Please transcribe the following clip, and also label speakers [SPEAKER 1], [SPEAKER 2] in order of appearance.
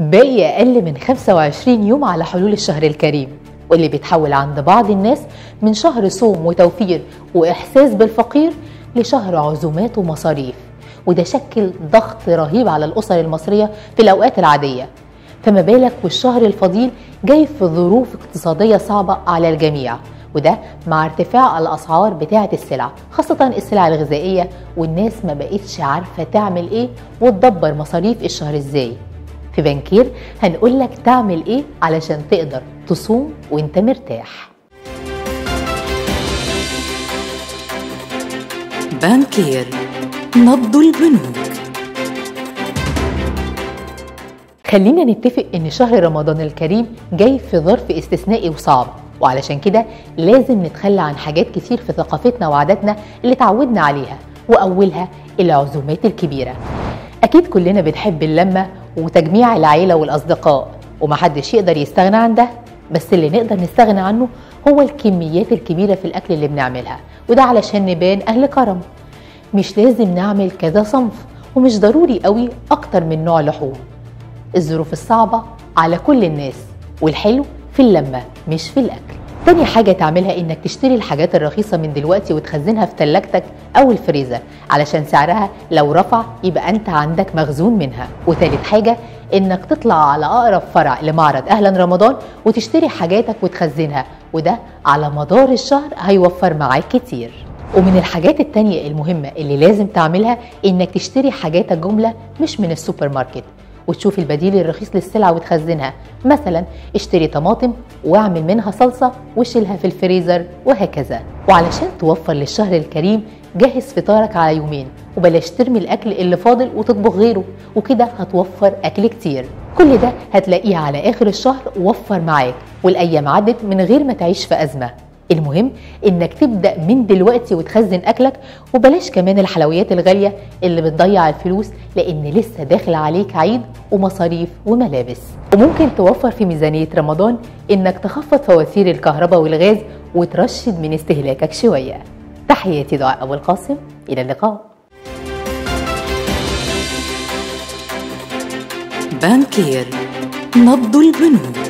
[SPEAKER 1] باقي أقل من 25 يوم على حلول الشهر الكريم واللي بيتحول عند بعض الناس من شهر صوم وتوفير وإحساس بالفقير لشهر عزومات ومصاريف. وده شكل ضغط رهيب على الأسر المصرية في الأوقات العادية. فما بالك والشهر الفضيل جاي في ظروف اقتصادية صعبة على الجميع وده مع ارتفاع الأسعار بتاعة السلع خاصة السلع الغذائية والناس ما بقتش عارفة تعمل إيه وتدبر مصاريف الشهر إزاي في بنكير هنقول لك تعمل إيه علشان تقدر تصوم وإنت مرتاح.
[SPEAKER 2] بانكير نبض البنوك.
[SPEAKER 1] خلينا نتفق إن شهر رمضان الكريم جاي في ظرف استثنائي وصعب وعلشان كده لازم نتخلى عن حاجات كتير في ثقافتنا وعاداتنا اللي تعودنا عليها وأولها العزومات الكبيرة. أكيد كلنا بنحب اللمة وتجميع العيلة والأصدقاء. ومحدش يقدر يستغنى عن ده بس اللي نقدر نستغنى عنه هو الكميات الكبيرة في الأكل اللي بنعملها وده علشان نبان أهل كرم. مش لازم نعمل كذا صنف ومش ضروري قوي أكتر من نوع لحوم. الظروف الصعبة على كل الناس والحلو في اللمة مش في الأكل. تاني حاجة تعملها إنك تشتري الحاجات الرخيصة من دلوقتي وتخزنها في تلاجتك أو الفريزر علشان سعرها لو رفع يبقى أنت عندك مخزون منها. وتالت حاجة إنك تطلع على أقرب فرع لمعرض أهلا رمضان وتشتري حاجاتك وتخزنها وده على مدار الشهر هيوفر معاك كتير. ومن الحاجات التانية المهمة اللي لازم تعملها إنك تشتري حاجاتك جملة مش من السوبر ماركت. وتشوف البديل الرخيص للسلع وتخزنها. مثلا اشتري طماطم واعمل منها صلصة وشيلها في الفريزر وهكذا. وعلشان توفر للشهر الكريم جهز فطارك على يومين وبلاش ترمي الأكل اللي فاضل وتطبخ غيره وكده هتوفر أكل كتير. كل ده هتلاقيه على آخر الشهر وفر معاك والأيام عدت من غير ما تعيش في أزمة. المهم إنك تبدأ من دلوقتي وتخزن أكلك وبلاش كمان الحلويات الغالية اللي بتضيع الفلوس لأن لسه داخل عليك عيد ومصاريف وملابس. وممكن توفر في ميزانية رمضان إنك تخفض فواتير الكهرباء والغاز وترشد من استهلاكك شوية. تحياتي دعاء أبو القاسم. إلى اللقاء.
[SPEAKER 2] بانكير. نبض البنوك.